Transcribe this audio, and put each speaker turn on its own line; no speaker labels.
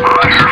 Roger,